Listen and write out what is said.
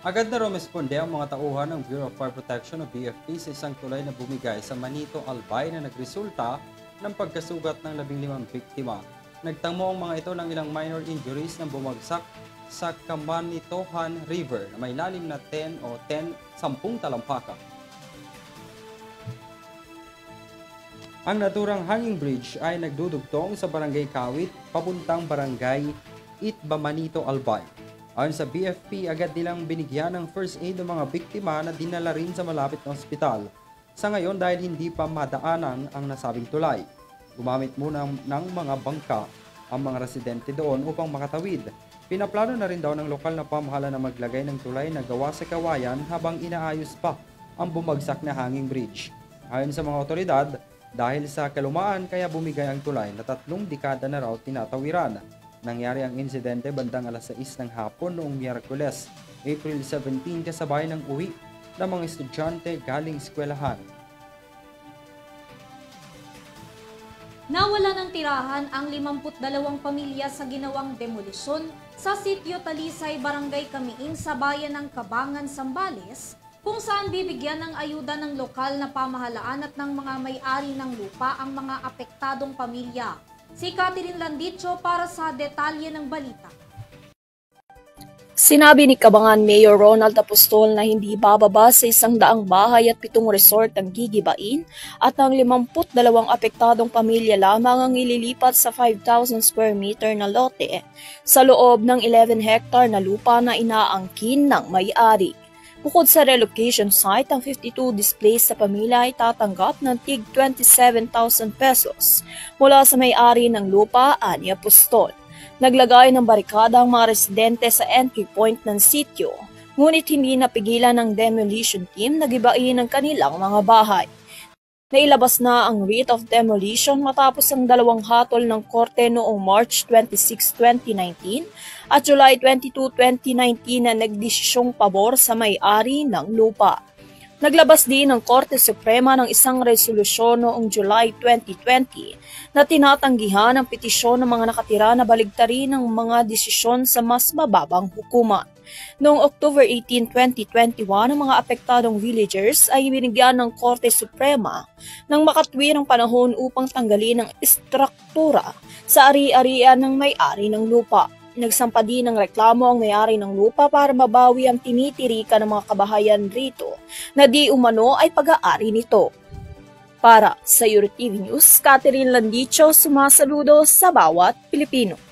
Agad na rumesponde ang mga tauhan ng Bureau of Fire Protection o BFP sa isang tulay na bumigay sa Manito, Albay na nagresulta ng pagkasugat ng labing limang biktima. Nagtamo ang mga ito ng ilang minor injuries na bumagsak sa Kamanitohan River na may lalim na 10 o 10 sampung talampakan. Ang naturang hanging bridge ay nagdudugtong sa Barangay Kawit papuntang Barangay Itbamanito, Albay. Ayon sa BFP, agad nilang binigyan ng first aid ng mga biktima na dinala rin sa malapit na ospital. Sa ngayon dahil hindi pa madaanan ang nasabing tulay. Gumamit muna ng mga bangka ang mga residente doon upang makatawid. Pinaplano na rin daw ng lokal na pamahala na maglagay ng tulay na gawa sa kawayan habang inaayos pa ang bumagsak na hanging bridge. Ayon sa mga otoridad, dahil sa kalumaan kaya bumigay ang tulay na tatlong dekada na raw tinatawiran. Nangyari ang insidente bandang alas 6 ng hapon noong Miyerkules, April 17 kasabay ng uwi ng mga estudyante galing eskwelahan. Nawala ng tirahan ang 52 pamilya sa ginawang demolisyon sa sitio Talisay, Barangay Kamiing sa bayan ng Kabangan, Sambales, kung saan bibigyan ng ayuda ng lokal na pamahalaan at ng mga may-ari ng lupa ang mga apektadong pamilya. Si Catherine Landicho para sa detalye ng balita. Sinabi ni Kabangan Mayor Ronald Apostol na hindi bababa sa isang daang bahay at pitong resort ang gigibain at ang 52 apektadong pamilya lamang ang ililipat sa 5,000 square meter na lote sa loob ng 11 hectare na lupa na inaangkin ng may-ari. Bukod sa relocation site, ang 52 displaced sa pamilya ay tatanggap ng tig 27,000 pesos mula sa may-ari ng lupa, ani Apostol. Naglagay ng barikada ang mga residente sa entry point ng sityo, ngunit hindi napigilan ng demolition team na gibain ang kanilang mga bahay. Nailabas na ang writ of demolition matapos ang dalawang hatol ng korte noong March 26, 2019 at July 22, 2019 na nagdesisyong pabor sa may-ari ng lupa. Naglabas din ng Korte Suprema ng isang resolusyon noong July 2020 na tinatanggihan ang petisyon ng mga nakatira na baligtarin ng mga desisyon sa mas mababang hukuman. Noong October 18, 2021, ang mga apektadong villagers ay binigyan ng Korte Suprema ng makatwirang panahon upang tanggalin ang istruktura sa ari-arian ng may-ari ng lupa. Nagsampa din ng reklamo ang may-ari ng lupa para mabawi ang tinitirika ng mga kabahayan rito na di umano ay pag-aari nito. Para sa Euro TV News, Catherine Landicho sumasaludo sa bawat Pilipino.